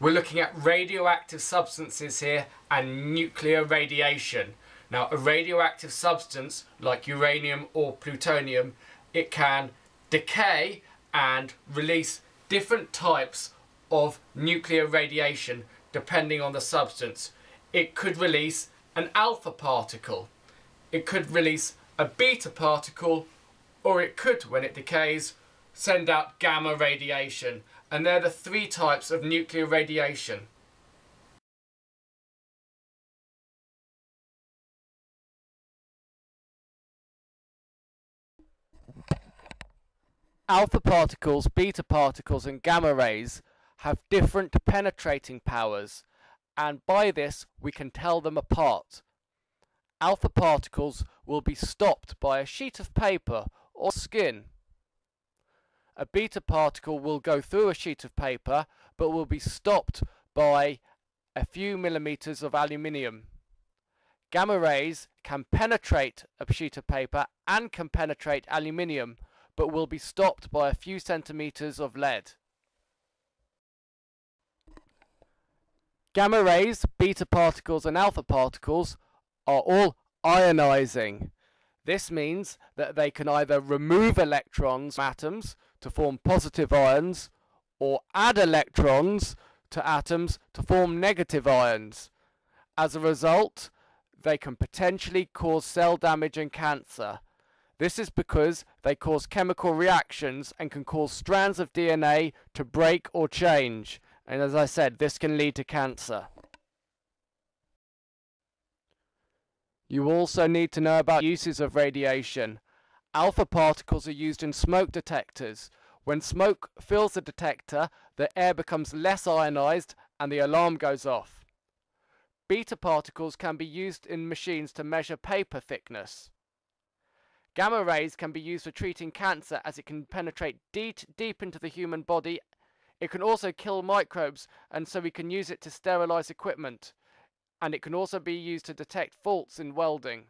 We're looking at radioactive substances here and nuclear radiation. Now, a radioactive substance like uranium or plutonium, it can decay and release different types of nuclear radiation depending on the substance. It could release an alpha particle, it could release a beta particle, or it could, when it decays, send out gamma radiation. And they're the three types of nuclear radiation. Alpha particles, beta particles and gamma rays have different penetrating powers and by this we can tell them apart. Alpha particles will be stopped by a sheet of paper or skin. A beta particle will go through a sheet of paper but will be stopped by a few millimeters of aluminium. Gamma rays can penetrate a sheet of paper and can penetrate aluminium but will be stopped by a few centimeters of lead. Gamma rays, beta particles and alpha particles are all ionizing. This means that they can either remove electrons from atoms to form positive ions or add electrons to atoms to form negative ions. As a result, they can potentially cause cell damage and cancer. This is because they cause chemical reactions and can cause strands of DNA to break or change. And as I said, this can lead to cancer. You also need to know about uses of radiation. Alpha particles are used in smoke detectors. When smoke fills the detector, the air becomes less ionized and the alarm goes off. Beta particles can be used in machines to measure paper thickness. Gamma rays can be used for treating cancer as it can penetrate deep, deep into the human body it can also kill microbes, and so we can use it to sterilize equipment. And it can also be used to detect faults in welding.